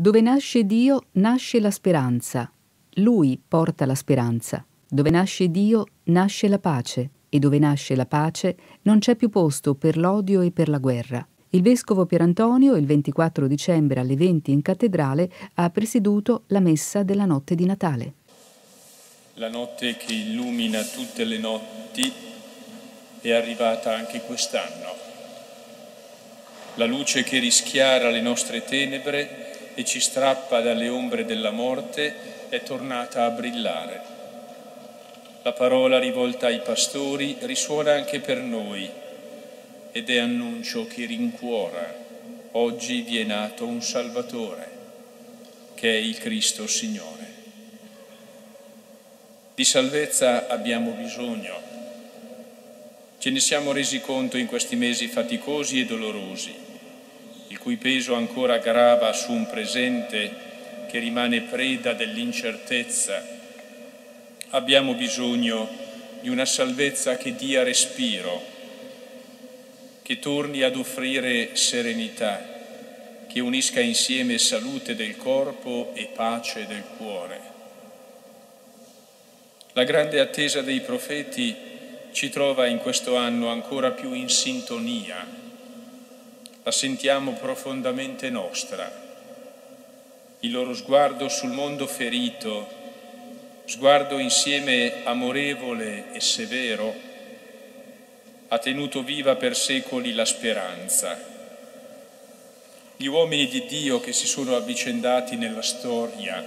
Dove nasce Dio nasce la speranza. Lui porta la speranza. Dove nasce Dio nasce la pace e dove nasce la pace non c'è più posto per l'odio e per la guerra. Il vescovo Pierantonio, il 24 dicembre alle 20 in cattedrale, ha presieduto la messa della notte di Natale. La notte che illumina tutte le notti è arrivata anche quest'anno. La luce che rischiara le nostre tenebre e ci strappa dalle ombre della morte è tornata a brillare. La parola rivolta ai pastori risuona anche per noi ed è annuncio che rincuora. Oggi vi è nato un Salvatore, che è il Cristo Signore. Di salvezza abbiamo bisogno. Ce ne siamo resi conto in questi mesi faticosi e dolorosi, cui peso ancora grava su un presente che rimane preda dell'incertezza. Abbiamo bisogno di una salvezza che dia respiro, che torni ad offrire serenità, che unisca insieme salute del corpo e pace del cuore. La grande attesa dei profeti ci trova in questo anno ancora più in sintonia. La sentiamo profondamente nostra. Il loro sguardo sul mondo ferito, sguardo insieme amorevole e severo, ha tenuto viva per secoli la speranza. Gli uomini di Dio che si sono avvicendati nella storia,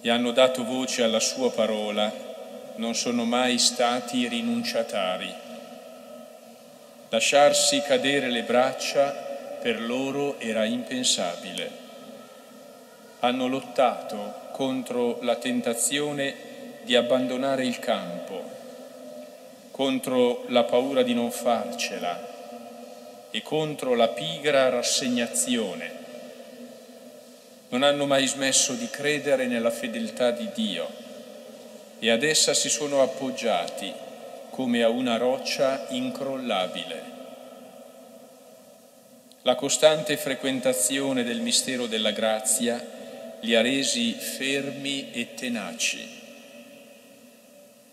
e hanno dato voce alla sua parola, non sono mai stati rinunciatari. Lasciarsi cadere le braccia per loro era impensabile. Hanno lottato contro la tentazione di abbandonare il campo, contro la paura di non farcela e contro la pigra rassegnazione non hanno mai smesso di credere nella fedeltà di Dio e ad essa si sono appoggiati come a una roccia incrollabile. La costante frequentazione del mistero della grazia li ha resi fermi e tenaci.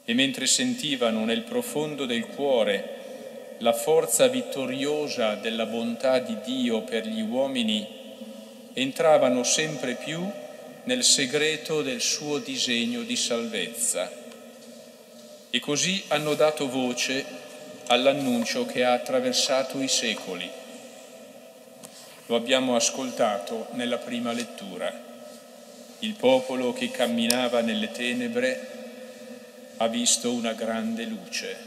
E mentre sentivano nel profondo del cuore la forza vittoriosa della bontà di Dio per gli uomini, entravano sempre più nel segreto del suo disegno di salvezza e così hanno dato voce all'annuncio che ha attraversato i secoli. Lo abbiamo ascoltato nella prima lettura. Il popolo che camminava nelle tenebre ha visto una grande luce.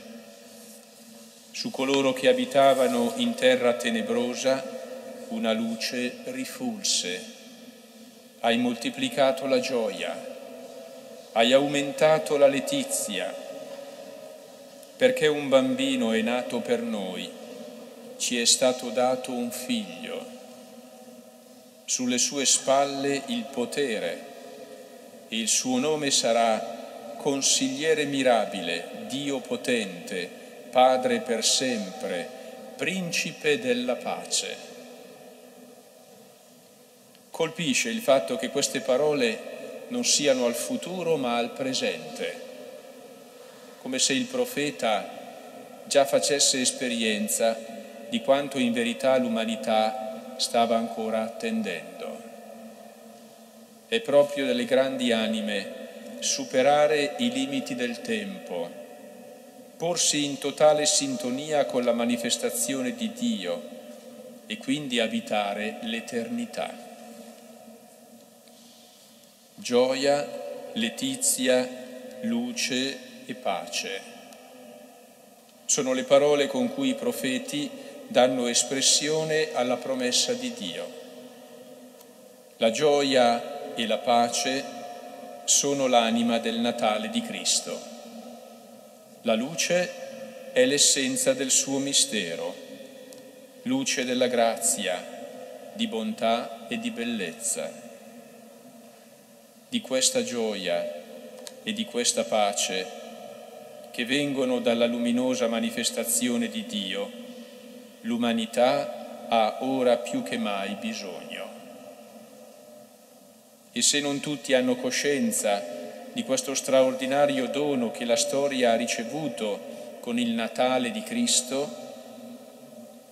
Su coloro che abitavano in terra tenebrosa una luce rifulse, hai moltiplicato la gioia, hai aumentato la letizia, perché un bambino è nato per noi, ci è stato dato un figlio, sulle sue spalle il potere. Il suo nome sarà consigliere mirabile, Dio potente, Padre per sempre, principe della pace. Colpisce il fatto che queste parole non siano al futuro ma al presente, come se il profeta già facesse esperienza di quanto in verità l'umanità stava ancora attendendo. È proprio delle grandi anime superare i limiti del tempo, porsi in totale sintonia con la manifestazione di Dio e quindi abitare l'eternità gioia, letizia, luce e pace. Sono le parole con cui i profeti danno espressione alla promessa di Dio. La gioia e la pace sono l'anima del Natale di Cristo. La luce è l'essenza del suo mistero, luce della grazia, di bontà e di bellezza di questa gioia e di questa pace che vengono dalla luminosa manifestazione di Dio, l'umanità ha ora più che mai bisogno. E se non tutti hanno coscienza di questo straordinario dono che la storia ha ricevuto con il Natale di Cristo,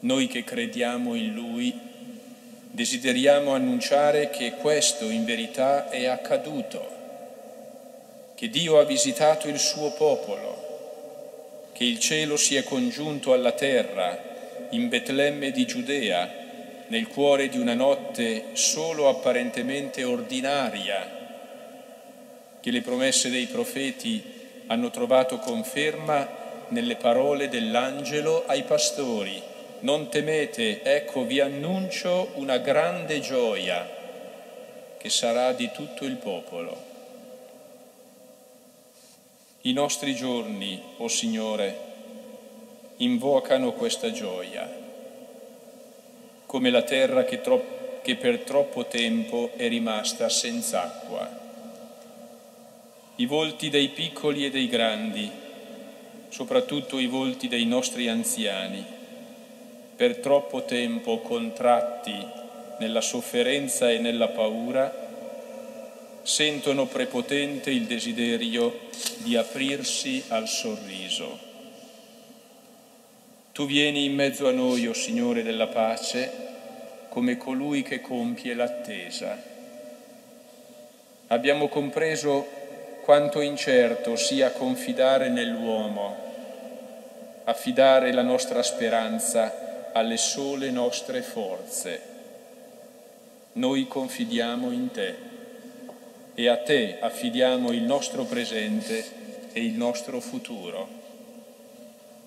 noi che crediamo in Lui desideriamo annunciare che questo in verità è accaduto, che Dio ha visitato il suo popolo, che il cielo si è congiunto alla terra in Betlemme di Giudea, nel cuore di una notte solo apparentemente ordinaria, che le promesse dei profeti hanno trovato conferma nelle parole dell'angelo ai pastori. Non temete, ecco vi annuncio una grande gioia che sarà di tutto il popolo. I nostri giorni, o oh Signore, invocano questa gioia, come la terra che, tro- che per troppo tempo è rimasta senza acqua. I volti dei piccoli e dei grandi, soprattutto i volti dei nostri anziani, per troppo tempo contratti nella sofferenza e nella paura, sentono prepotente il desiderio di aprirsi al sorriso. Tu vieni in mezzo a noi, o oh Signore della pace, come colui che compie l'attesa. Abbiamo compreso quanto incerto sia confidare nell'uomo, affidare la nostra speranza alle sole nostre forze. Noi confidiamo in te e a te affidiamo il nostro presente e il nostro futuro.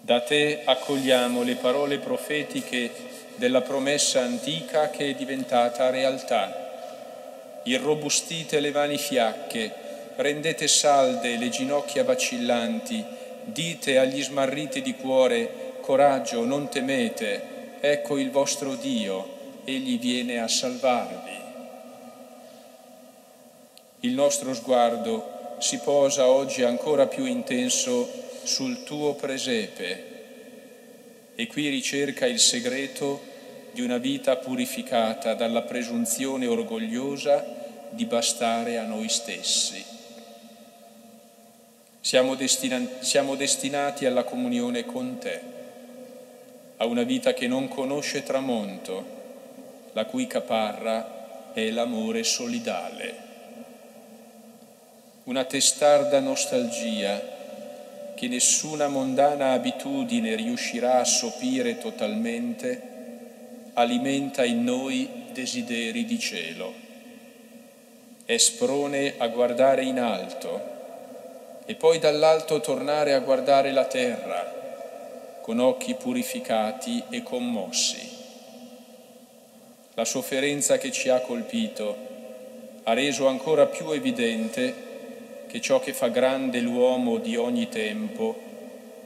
Da te accogliamo le parole profetiche della promessa antica che è diventata realtà. Irrobustite le mani fiacche, rendete salde le ginocchia vacillanti, dite agli smarriti di cuore, coraggio, non temete, ecco il vostro Dio, egli viene a salvarvi. Il nostro sguardo si posa oggi ancora più intenso sul tuo presepe e qui ricerca il segreto di una vita purificata dalla presunzione orgogliosa di bastare a noi stessi. Siamo, destina- siamo destinati alla comunione con te, a una vita che non conosce tramonto, la cui caparra è l'amore solidale. Una testarda nostalgia che nessuna mondana abitudine riuscirà a sopire totalmente, alimenta in noi desideri di cielo. È sprone a guardare in alto e poi dall'alto tornare a guardare la terra con occhi purificati e commossi. La sofferenza che ci ha colpito ha reso ancora più evidente che ciò che fa grande l'uomo di ogni tempo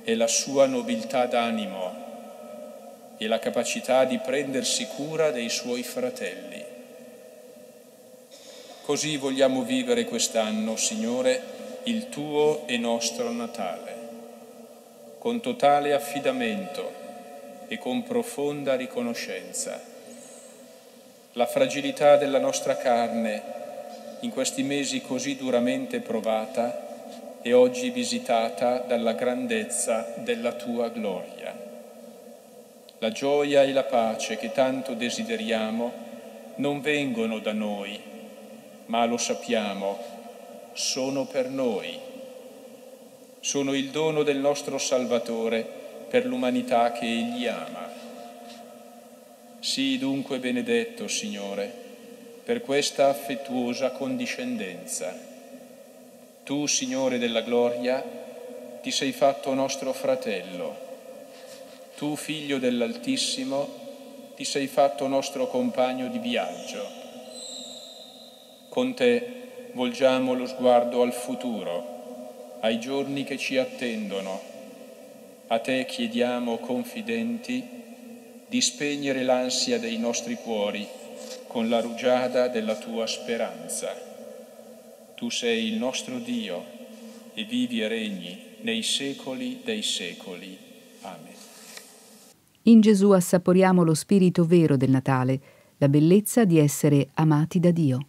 è la sua nobiltà d'animo e la capacità di prendersi cura dei suoi fratelli. Così vogliamo vivere quest'anno, Signore, il tuo e nostro Natale, con totale affidamento e con profonda riconoscenza. La fragilità della nostra carne in questi mesi così duramente provata e oggi visitata dalla grandezza della tua gloria. La gioia e la pace che tanto desideriamo non vengono da noi, ma lo sappiamo, sono per noi. Sono il dono del nostro Salvatore per l'umanità che Egli ama. Sii dunque benedetto, Signore per questa affettuosa condiscendenza. Tu, Signore della gloria, ti sei fatto nostro fratello. Tu, Figlio dell'Altissimo, ti sei fatto nostro compagno di viaggio. Con te volgiamo lo sguardo al futuro, ai giorni che ci attendono. A te chiediamo, confidenti, di spegnere l'ansia dei nostri cuori con la rugiada della tua speranza. Tu sei il nostro Dio e vivi e regni nei secoli dei secoli. Amen. In Gesù assaporiamo lo spirito vero del Natale, la bellezza di essere amati da Dio.